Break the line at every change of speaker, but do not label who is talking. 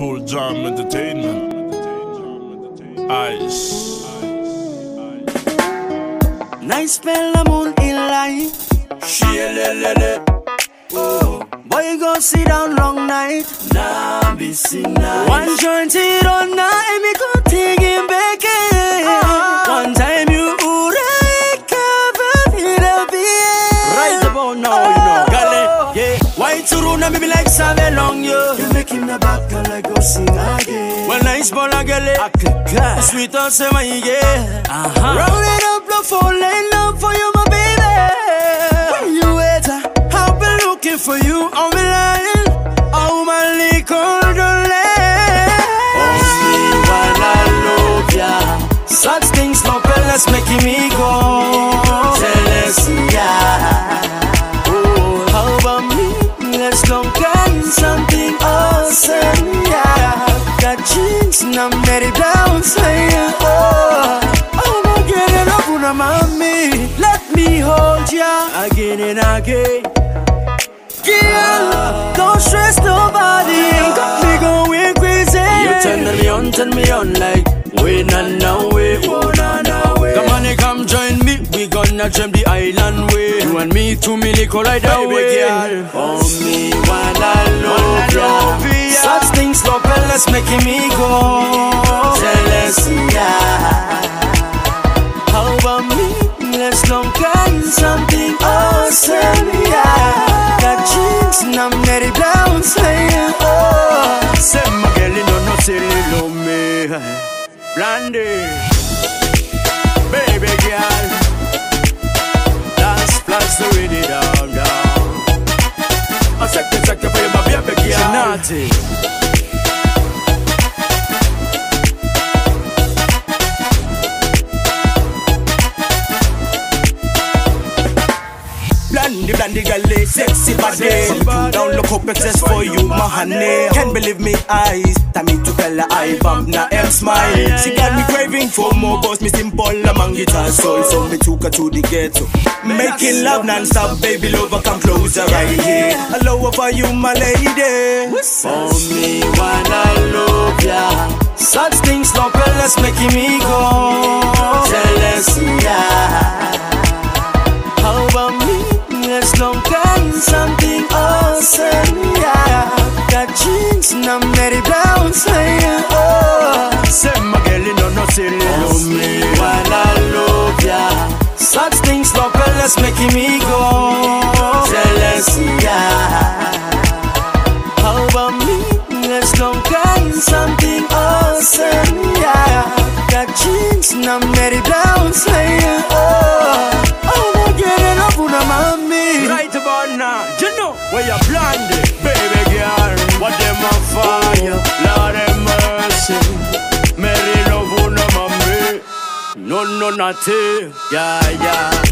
Cool Jam Entertainment. Ice.
Nice spell the moon in light.
Shilelele.
Oh, boy, you go sit down long night.
Nah, be seen nice.
One joint it on now, and me go take him back in. Ah. One time you would cover it up, yeah.
Right about now, you know.
Gale, yeah. Why to run me be like Savile long, yo.
You make him the back and like go sing again.
Well, nice ball, a gale.
I could glass.
Sweet on say my yeah.
Uh-huh.
Round it up, love for in love for you, my baby. When you wait, I've been looking for you on the line. And I'm ready bounce, yeah. Oh, I'm gonna get it up with mommy. Let me hold ya again and again. Girl, don't stress nobody. Got me going crazy.
You turn me on, turn me on like we na na way, oh na na way.
Come on, come join me. We gonna jump the island way. You and me, two milli collide
Baby
away.
girl, for me while I love.
Such things no let's making me go. Me.
Brandy, baby girl, dance flash the ready down down. I said to check you for my baby girl.
she naughty.
Blandy, blandy girl, sexy body. Don't look up test for you, my honey. Can't believe me eyes. Tami to I bump na M smile. She got me craving for more boss, me simple among guitar soul. So me took her to the ghetto. Making love non-stop, baby lover, come closer right here. I love for you, my lady. For me, when I love ya.
Such things no let's making me go. Me.
While I love ya.
such things no let's making me go.
Jealous, yeah.
How about me? Let's go get something awesome, yeah. Got jeans I'm ready bounce, yeah. Oh, oh I'm gonna get it up with a mommy.
Right about now, you know where you blonde, baby girl. What them a fire, Lord have mercy. No no naughty, yeah yeah.